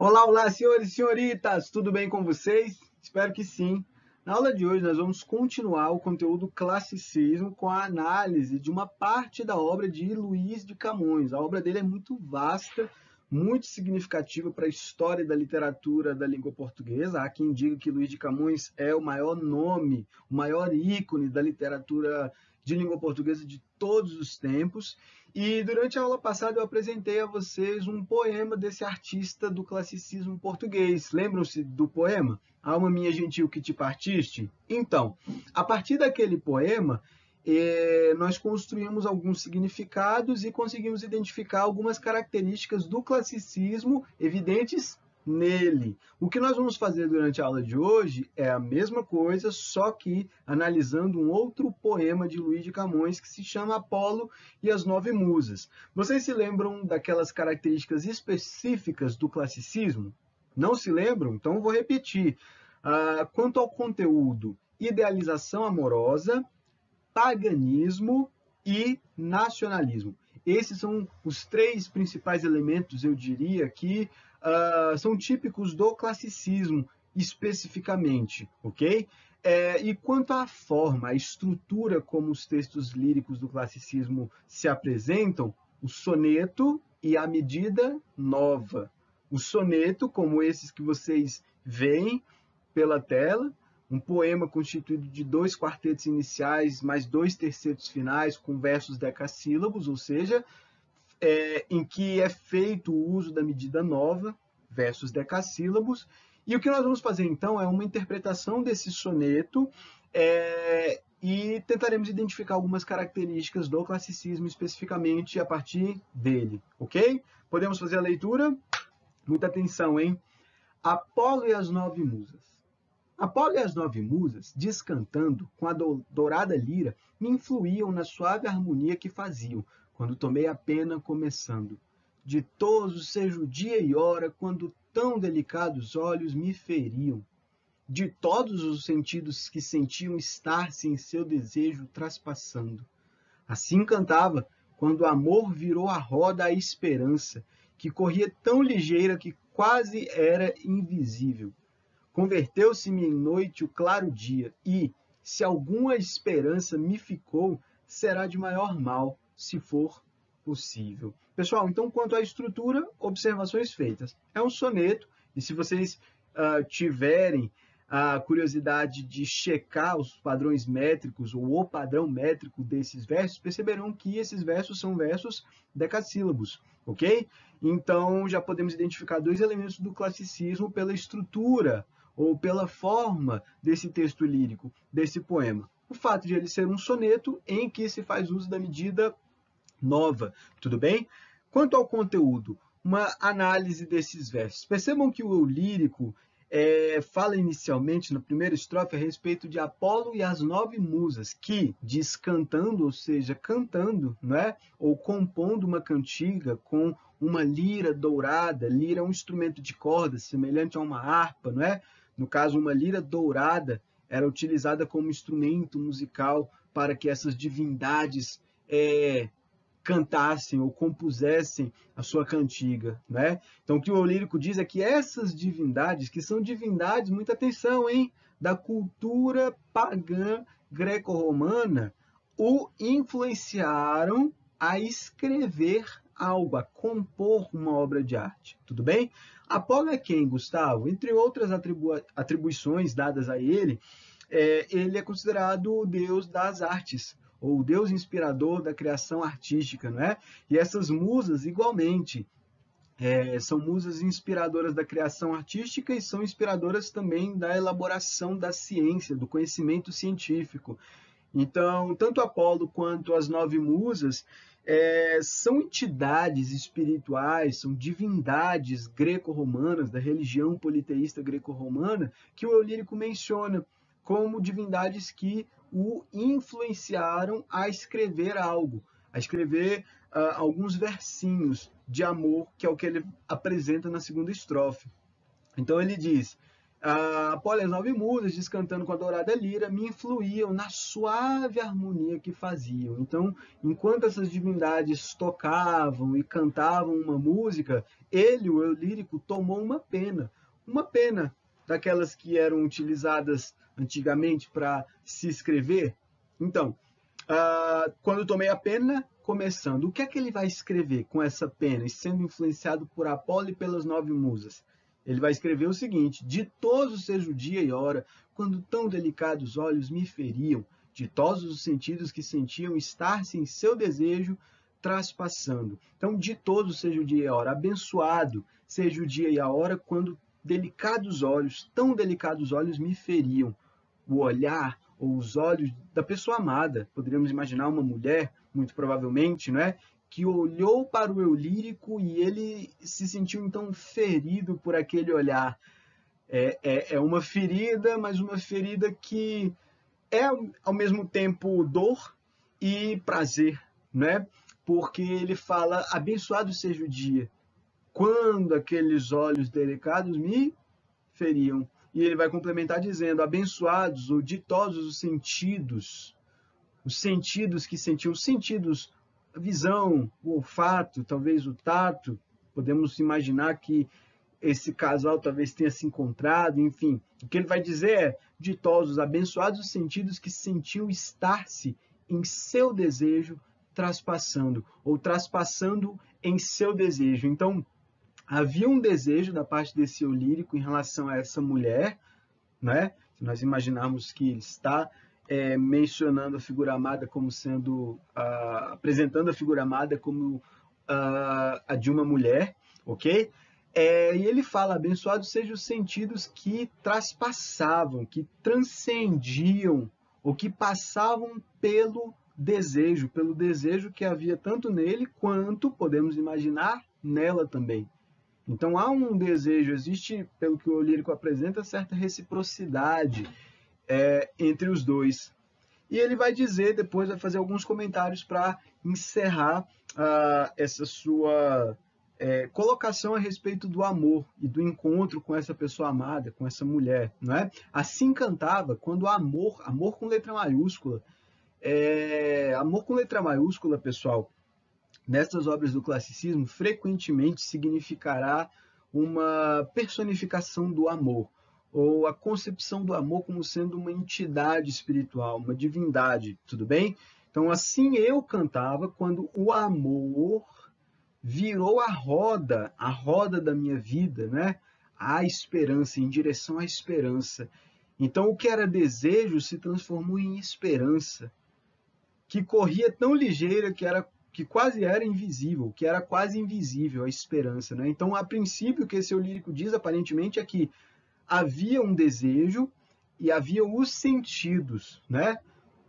Olá, olá, senhores e senhoritas, tudo bem com vocês? Espero que sim. Na aula de hoje, nós vamos continuar o conteúdo classicismo com a análise de uma parte da obra de Luiz de Camões. A obra dele é muito vasta, muito significativa para a história da literatura da língua portuguesa. Há quem diga que Luiz de Camões é o maior nome, o maior ícone da literatura de língua portuguesa de todos os tempos. E durante a aula passada eu apresentei a vocês um poema desse artista do classicismo português. Lembram-se do poema? Alma minha gentil que te partiste? Então, a partir daquele poema, eh, nós construímos alguns significados e conseguimos identificar algumas características do classicismo evidentes nele. O que nós vamos fazer durante a aula de hoje é a mesma coisa, só que analisando um outro poema de Luís de Camões que se chama Apolo e as Nove Musas. Vocês se lembram daquelas características específicas do classicismo? Não se lembram? Então vou repetir. Ah, quanto ao conteúdo, idealização amorosa, paganismo e nacionalismo. Esses são os três principais elementos, eu diria, que uh, são típicos do classicismo, especificamente, ok? É, e quanto à forma, a estrutura como os textos líricos do classicismo se apresentam, o soneto e a medida nova. O soneto, como esses que vocês veem pela tela, um poema constituído de dois quartetos iniciais mais dois tercetos finais com versos decassílabos, ou seja, é, em que é feito o uso da medida nova, versos decassílabos. E o que nós vamos fazer então é uma interpretação desse soneto é, e tentaremos identificar algumas características do classicismo especificamente a partir dele, ok? Podemos fazer a leitura? Muita atenção, hein? Apolo e as Nove Musas. Apolo e as Nove Musas, descantando com a dourada lira, me influíam na suave harmonia que faziam, quando tomei a pena começando. Ditoso seja o dia e hora quando tão delicados olhos me feriam. De todos os sentidos que sentiam estar-se em seu desejo traspassando. Assim cantava, quando o amor virou a roda à esperança, que corria tão ligeira que quase era invisível. Converteu-se-me em noite o claro dia, e, se alguma esperança me ficou, será de maior mal, se for possível. Pessoal, então, quanto à estrutura, observações feitas. É um soneto, e se vocês uh, tiverem a curiosidade de checar os padrões métricos ou o padrão métrico desses versos, perceberão que esses versos são versos decassílabos, ok? Então, já podemos identificar dois elementos do classicismo pela estrutura ou pela forma desse texto lírico, desse poema. O fato de ele ser um soneto em que se faz uso da medida nova, tudo bem? Quanto ao conteúdo, uma análise desses versos. Percebam que o lírico é, fala inicialmente, na primeira estrofe, a respeito de Apolo e as nove musas, que, descantando, ou seja, cantando, não é? ou compondo uma cantiga com uma lira dourada, lira é um instrumento de corda, semelhante a uma harpa, não é? No caso, uma lira dourada era utilizada como instrumento musical para que essas divindades é, cantassem ou compusessem a sua cantiga, né? Então o que o lírico diz é que essas divindades, que são divindades, muita atenção, hein, da cultura pagã greco-romana, o influenciaram a escrever algo, a compor uma obra de arte. Tudo bem? Apolo é quem, Gustavo? Entre outras atribu atribuições dadas a ele, é, ele é considerado o deus das artes, ou o Deus inspirador da criação artística, não é? E essas musas, igualmente, é, são musas inspiradoras da criação artística e são inspiradoras também da elaboração da ciência, do conhecimento científico. Então, tanto Apolo quanto as nove musas é, são entidades espirituais, são divindades greco-romanas, da religião politeísta greco-romana, que o Eulírico menciona como divindades que o influenciaram a escrever algo, a escrever uh, alguns versinhos de amor, que é o que ele apresenta na segunda estrofe. Então ele diz: Após as nove musas, descantando com a dourada lira, me influíam na suave harmonia que faziam. Então, enquanto essas divindades tocavam e cantavam uma música, ele, o eu lírico, tomou uma pena. Uma pena daquelas que eram utilizadas antigamente para se escrever. Então, uh, quando tomei a pena, começando, o que é que ele vai escrever com essa pena, e sendo influenciado por Apolo e pelas nove musas? Ele vai escrever o seguinte: Ditoso seja o dia e hora, quando tão delicados olhos me feriam, ditosos os sentidos que sentiam estar-se em seu desejo traspassando. Então, ditoso seja o dia e a hora, abençoado seja o dia e a hora, quando delicados olhos, tão delicados olhos me feriam. O olhar ou os olhos da pessoa amada, poderíamos imaginar uma mulher, muito provavelmente, não é? que olhou para o eu lírico e ele se sentiu então ferido por aquele olhar. É, é, é uma ferida, mas uma ferida que é ao mesmo tempo dor e prazer, né? Porque ele fala: abençoado seja o dia, quando aqueles olhos delicados me feriam. E ele vai complementar dizendo: abençoados ou ditosos os sentidos, os sentidos que sentiam, os sentidos a visão, o olfato, talvez o tato. Podemos imaginar que esse casal talvez tenha se encontrado, enfim. O que ele vai dizer é: ditosos, abençoados os sentidos que sentiu estar-se em seu desejo traspassando, ou traspassando em seu desejo. Então, havia um desejo da parte desse eu lírico em relação a essa mulher, né? Se nós imaginarmos que ele está é, mencionando a figura amada como sendo, uh, apresentando a figura amada como uh, a de uma mulher, ok? É, e ele fala: abençoados sejam os sentidos que traspassavam, que transcendiam, ou que passavam pelo desejo, pelo desejo que havia tanto nele quanto, podemos imaginar, nela também. Então há um desejo, existe, pelo que o lírico apresenta, certa reciprocidade é, entre os dois. E ele vai dizer, depois vai fazer alguns comentários para encerrar uh, essa sua é, colocação a respeito do amor e do encontro com essa pessoa amada, com essa mulher, não é? Assim cantava quando o amor, amor com letra maiúscula, é, amor com letra maiúscula, pessoal, nessas obras do classicismo, frequentemente significará uma personificação do amor ou a concepção do amor como sendo uma entidade espiritual, uma divindade, tudo bem? Então, assim eu cantava quando o amor virou a roda, a roda da minha vida, né? A esperança, em direção à esperança. Então, o que era desejo se transformou em esperança, que corria tão ligeira que era que quase era invisível, que era quase invisível a esperança, né? Então, a princípio, o que esse lírico diz aparentemente é que havia um desejo e havia os sentidos, né?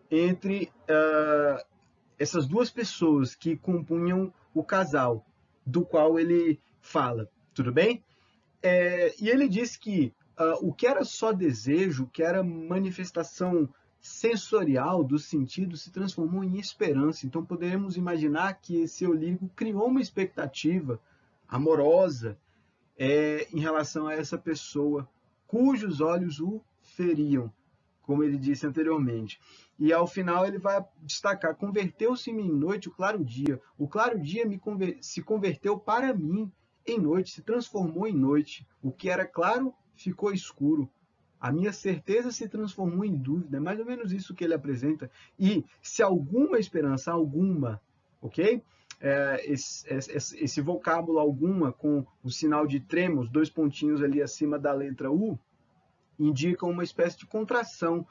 Entre uh, essas duas pessoas que compunham o casal, do qual ele fala, tudo bem? É, e ele diz que uh, o que era só desejo, o que era manifestação sensorial dos sentidos, se transformou em esperança. Então poderemos imaginar que esse Olírico criou uma expectativa amorosa é, em relação a essa pessoa cujos olhos o feriam, como ele disse anteriormente. E ao final ele vai destacar: converteu-se-me em noite o claro dia. O claro dia conver se converteu para mim em noite, se transformou em noite. O que era claro ficou escuro. A minha certeza se transformou em dúvida. É mais ou menos isso que ele apresenta. E se alguma esperança, alguma, ok? É, esse, esse, esse, vocábulo alguma com o sinal de tremos, dois pontinhos ali acima da letra U, indicam uma espécie de contração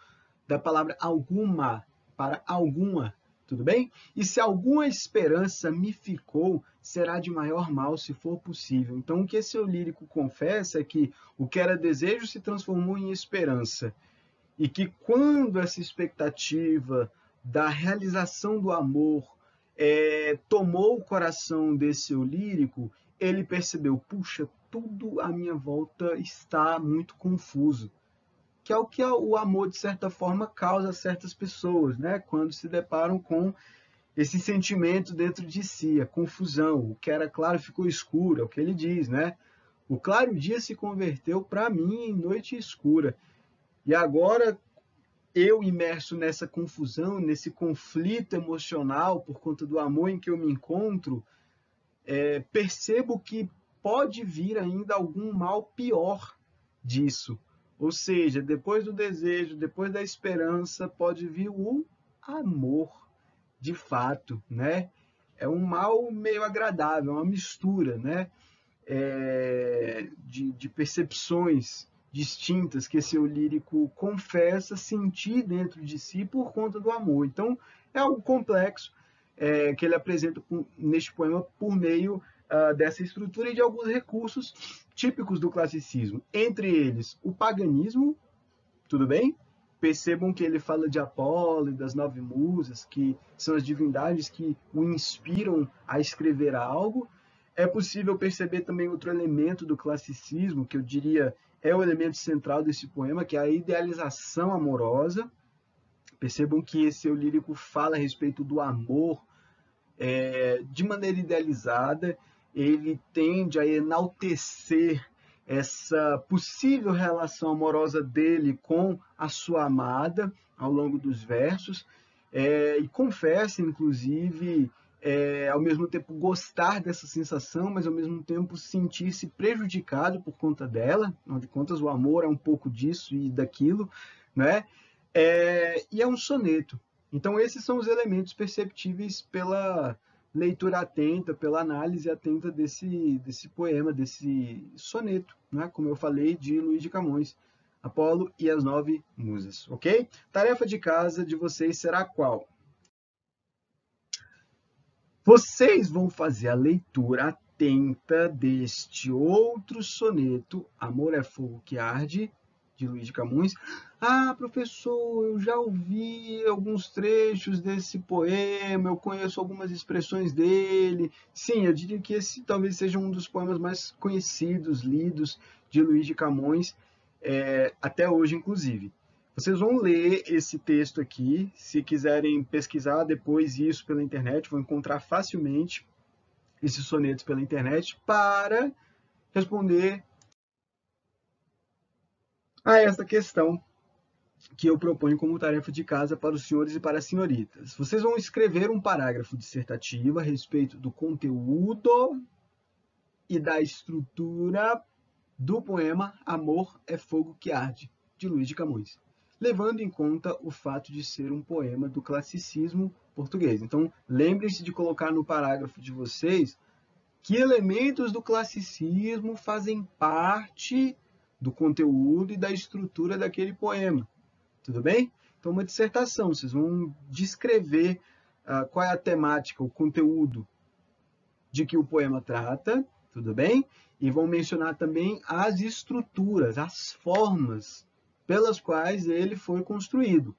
da palavra alguma para alguma, tudo bem? E se alguma esperança me ficou, será de maior mal se for possível. Então, o que esse lírico confessa é que o que era desejo se transformou em esperança. E que quando essa expectativa da realização do amor é, tomou o coração desse lírico, ele percebeu, puxa, tudo à minha volta está muito confuso. Que é o que o amor, de certa forma, causa a certas pessoas, né? Quando se deparam com esse sentimento dentro de si, a confusão. O que era claro ficou escuro, é o que ele diz, né? O claro dia se converteu para mim em noite escura. E agora, eu imerso nessa confusão, nesse conflito emocional por conta do amor em que eu me encontro, é, percebo que pode vir ainda algum mal pior disso. Ou seja, depois do desejo, depois da esperança, pode vir o amor, de fato, né? É um mal meio agradável, é uma mistura, né? É, de, de percepções distintas que esse eu lírico confessa sentir dentro de si por conta do amor. Então, é algo complexo é, que ele apresenta neste poema por meio uh, dessa estrutura e de alguns recursos típicos do classicismo. Entre eles, o paganismo, tudo bem? Percebam que ele fala de Apolo e das nove musas, que são as divindades que o inspiram a escrever algo. É possível perceber também outro elemento do classicismo, que eu diria é o elemento central desse poema, que é a idealização amorosa. Percebam que esse eu lírico fala a respeito do amor é, de maneira idealizada, ele tende a enaltecer essa possível relação amorosa dele com a sua amada ao longo dos versos, é, e confessa, inclusive, é, ao mesmo tempo gostar dessa sensação, mas ao mesmo tempo sentir-se prejudicado por conta dela. Afinal de contas, o amor é um pouco disso e daquilo, né? É, e é um soneto. Então, esses são os elementos perceptíveis pela leitura atenta, pela análise atenta desse, desse poema, desse soneto, né? como eu falei, de Luiz de Camões, Apolo e as Nove Musas, ok? Tarefa de casa de vocês será qual? Vocês vão fazer a leitura atenta deste outro soneto, Amor é Fogo que Arde, de Luiz de Camões. Ah, professor, eu já ouvi alguns trechos desse poema, eu conheço algumas expressões dele. Sim, eu diria que esse talvez seja um dos poemas mais conhecidos, lidos de Luiz de Camões, é, até hoje, inclusive. Vocês vão ler esse texto aqui, se quiserem pesquisar depois isso pela internet, vão encontrar facilmente esses sonetos pela internet para responder a esta questão que eu proponho como tarefa de casa para os senhores e para as senhoritas. Vocês vão escrever um parágrafo dissertativo a respeito do conteúdo e da estrutura do poema Amor é Fogo que Arde, de Luiz de Camões, levando em conta o fato de ser um poema do classicismo português. Então, lembrem-se de colocar no parágrafo de vocês que elementos do classicismo fazem parte do conteúdo e da estrutura daquele poema. Tudo bem? Então, uma dissertação, vocês vão descrever uh, qual é a temática, o conteúdo de que o poema trata, tudo bem? E vão mencionar também as estruturas, as formas pelas quais ele foi construído,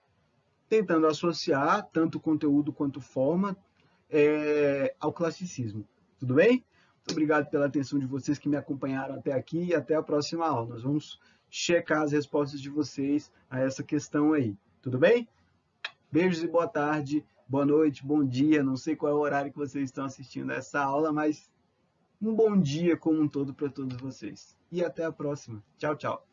tentando associar tanto conteúdo quanto forma é, ao classicismo. Tudo bem? Muito obrigado pela atenção de vocês que me acompanharam até aqui e até a próxima aula. Nós vamos checar as respostas de vocês a essa questão aí. Tudo bem? Beijos e boa tarde, boa noite, bom dia. Não sei qual é o horário que vocês estão assistindo essa aula, mas um bom dia como um todo para todos vocês. E até a próxima. Tchau, tchau.